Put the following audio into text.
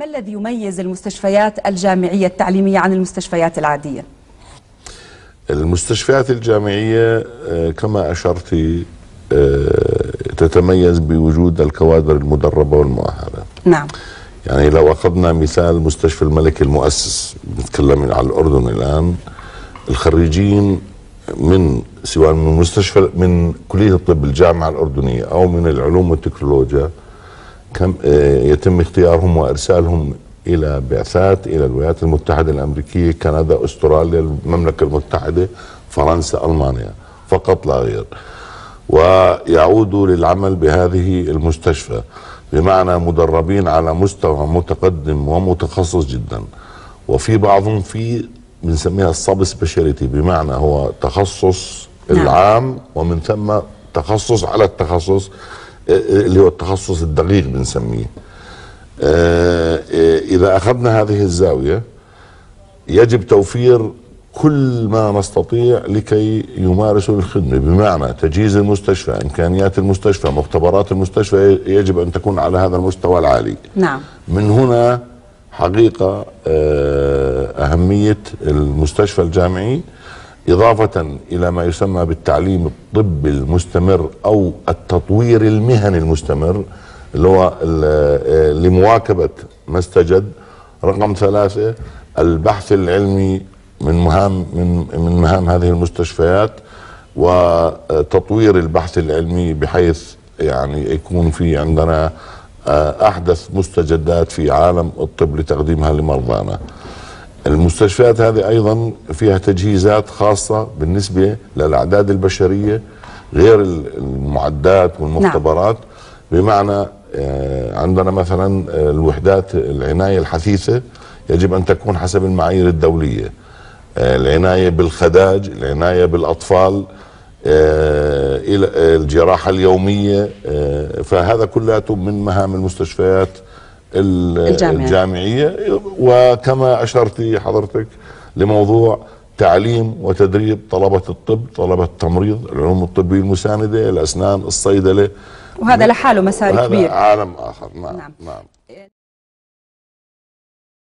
ما الذي يميز المستشفيات الجامعية التعليمية عن المستشفيات العادية؟ المستشفيات الجامعية آه، كما أشرت آه، تتميز بوجود الكوادر المدربة والمؤهلة نعم يعني لو أخذنا مثال مستشفى الملك المؤسس نتكلم عن الأردن الآن الخريجين من سواء من مستشفى من كلية الطب الجامعة الأردنية أو من العلوم والتكنولوجيا كم آه، يتم اختيارهم وإرسالهم إلى بعثات إلى الولايات المتحدة الأمريكية كندا أستراليا المملكة المتحدة فرنسا ألمانيا. فقط لا غير. ويعودوا للعمل بهذه المستشفى. بمعنى مدربين على مستوى متقدم ومتخصص جدا. وفي بعضهم في بنسميها السب سبيشاليتي بمعنى هو تخصص نعم. العام ومن ثم تخصص على التخصص اللي هو التخصص الدقيق بنسميه. آه، إذا أخذنا هذه الزاوية يجب توفير كل ما نستطيع لكي يمارسوا الخدمة. بمعنى تجهيز المستشفى إمكانيات المستشفى مختبرات المستشفى يجب أن تكون على هذا المستوى العالي. نعم. من هنا حقيقة آه، أهمية المستشفى الجامعي. إضافة إلى ما يسمى بالتعليم الطبي المستمر أو التطوير المهني المستمر اللي هو آه، لمواكبة ما استجد رقم ثلاثة البحث العلمي من مهام من من مهام هذه المستشفيات وتطوير البحث العلمي بحيث يعني يكون في عندنا آه، أحدث مستجدات في عالم الطب لتقديمها لمرضانا. المستشفيات هذه أيضا فيها تجهيزات خاصة بالنسبة للأعداد البشرية غير المعدات والمختبرات بمعنى آه، عندنا مثلا آه، الوحدات العناية الحثيثة يجب أن تكون حسب المعايير الدولية. آه، العناية بالخداج، العناية بالأطفال إلى الجراحة اليومية فهذا كلياته من مهام المستشفيات ال- الجامعية. الجامعيه وكما أشرت حضرتك لموضوع تعليم وتدريب طلبة الطب، طلبة التمريض، العلوم الطبية المساندة، الأسنان، الصيدلة. وهذا لحاله مسار كبير. عالم آخر. نعم نعم. نعم.